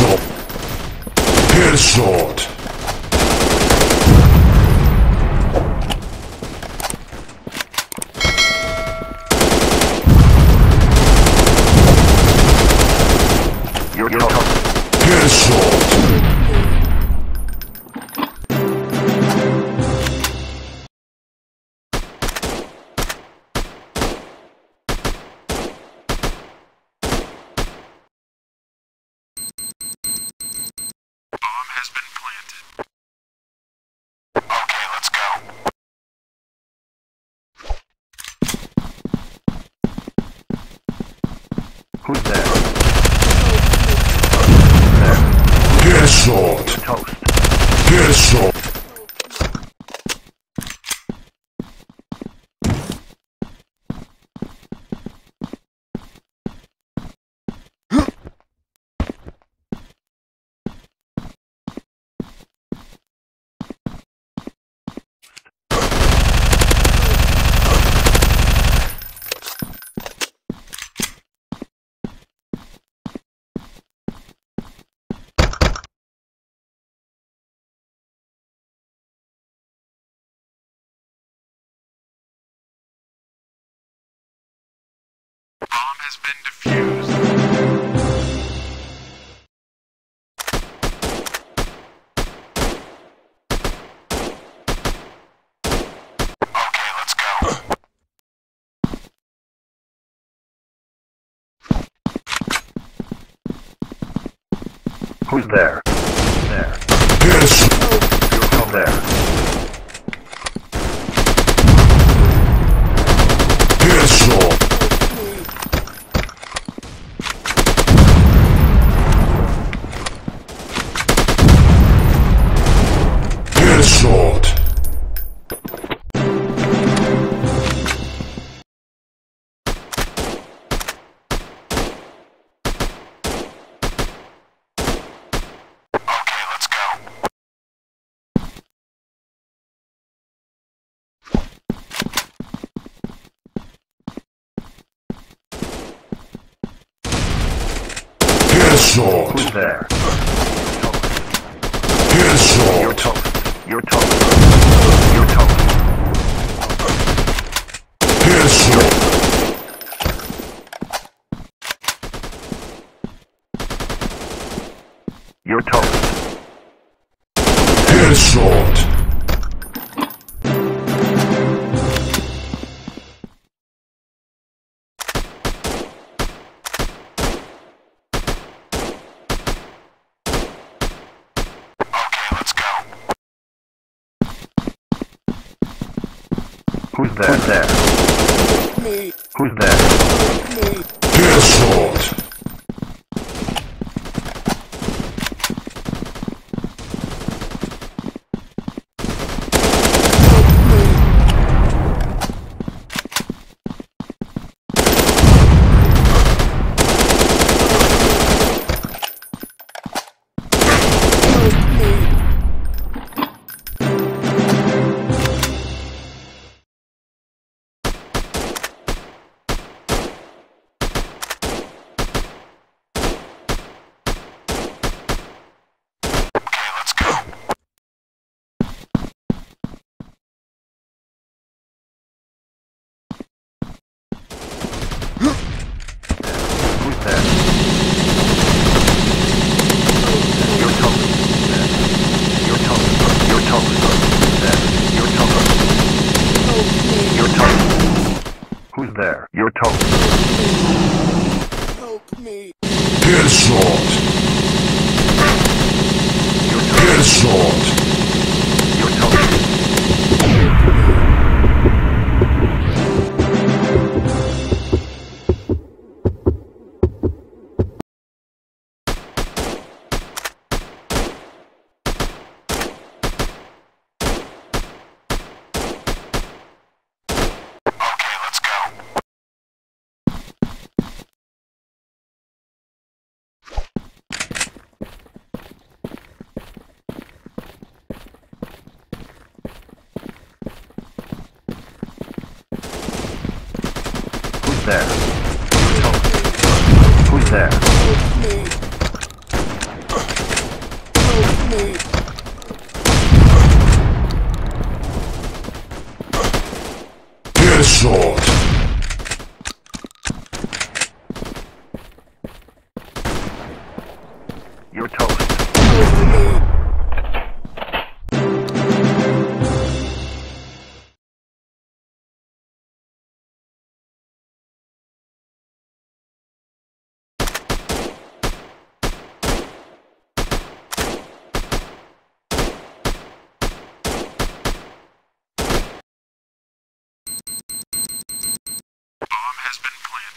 Headshot. Headshot. You're, you're Headshot. Has been planted. Okay, let's go. Who's there? Headshot. Toast. Headshot. Has been defused. Okay, let's go. Who's there? There. Headshot. Who's there? Headshot. Let's go. Headshot. Who's there? Headshot. You're toast. You're toast. Headshot. You're toast. Headshot. Who's there? Who's there? Who's there? Headshot. Okay, let's go. Who's there? You're toast. You're toast. You're toast. There. You're toast. You're toast. Who's there? You're toast. Headshot. You're toast. Headshot. You're there? Who's there? Get! You're toast.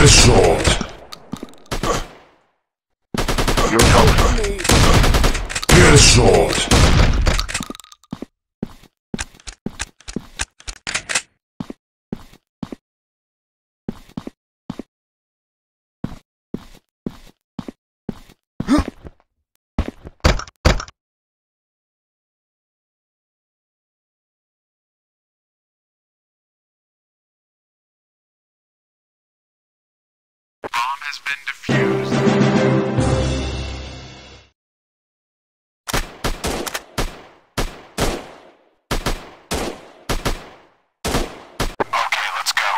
Headshot. You're toast. Headshot. Has been defused. Okay, let's go.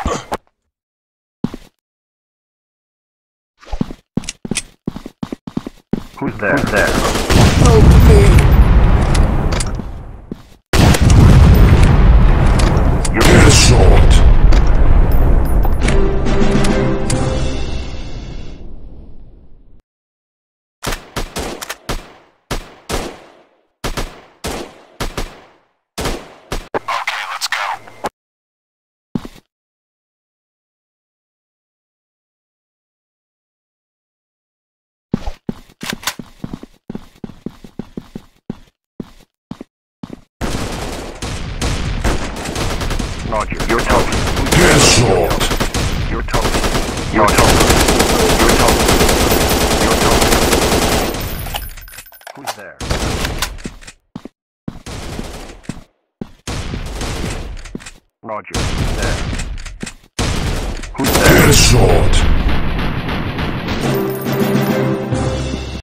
Who's there? Who's there? Oh, You're Roger, you're toast. Headshot. You're toast. You're toast. You're toast. You're toast. Who's there? Roger, there? Who's there? Headshot.